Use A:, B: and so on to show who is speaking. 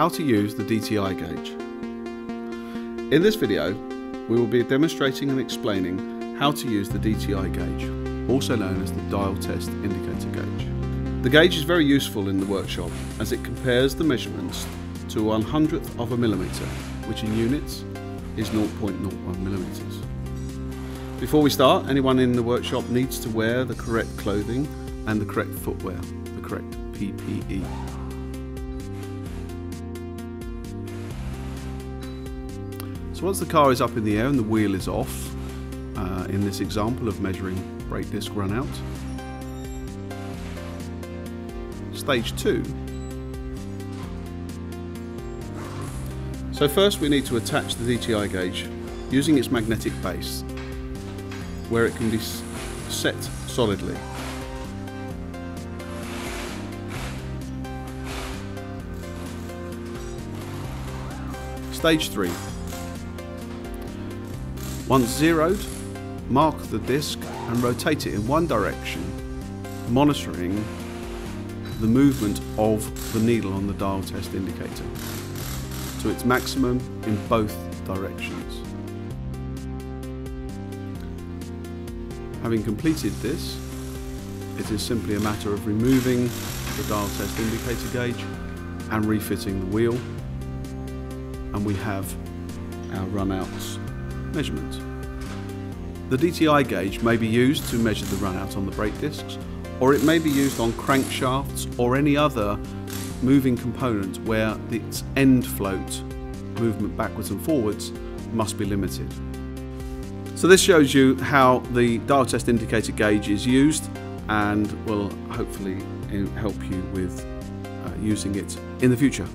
A: how to use the DTI gauge. In this video, we will be demonstrating and explaining how to use the DTI gauge, also known as the dial test indicator gauge. The gauge is very useful in the workshop as it compares the measurements to one hundredth of a millimetre, which in units is 0.01 millimetres. Before we start, anyone in the workshop needs to wear the correct clothing and the correct footwear, the correct PPE. So once the car is up in the air and the wheel is off, uh, in this example of measuring brake disc run out, stage two. So first we need to attach the DTI gauge using its magnetic base where it can be set solidly. Stage 3. Once zeroed, mark the disc and rotate it in one direction, monitoring the movement of the needle on the dial test indicator to its maximum in both directions. Having completed this, it is simply a matter of removing the dial test indicator gauge and refitting the wheel and we have our runouts measurement. The DTI gauge may be used to measure the runout on the brake discs or it may be used on crankshafts or any other moving component where its end float movement backwards and forwards must be limited. So this shows you how the dial test indicator gauge is used and will hopefully help you with uh, using it in the future.